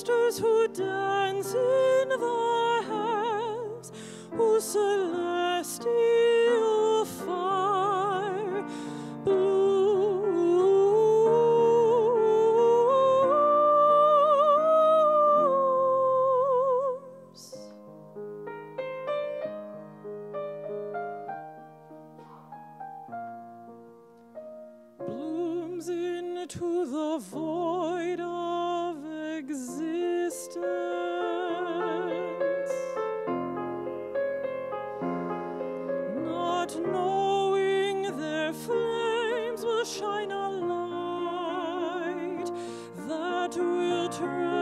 Masters who dance in the halls, whose celestial fire blooms. Blooms into the void. shine a light that will turn.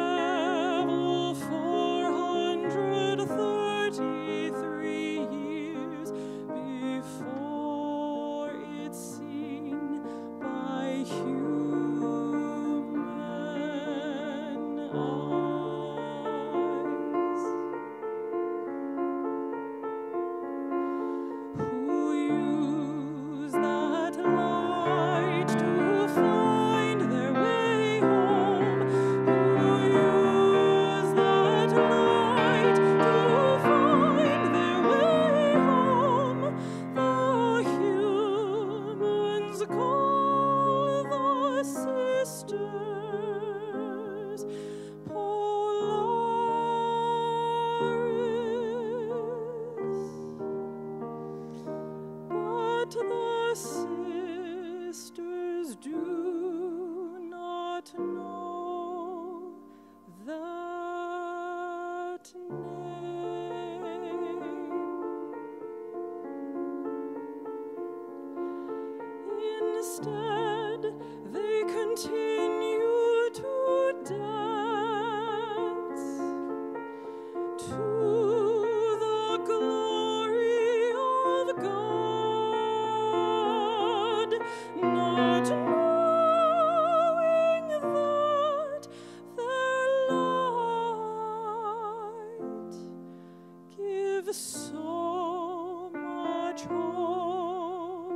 name in the stars. so much hope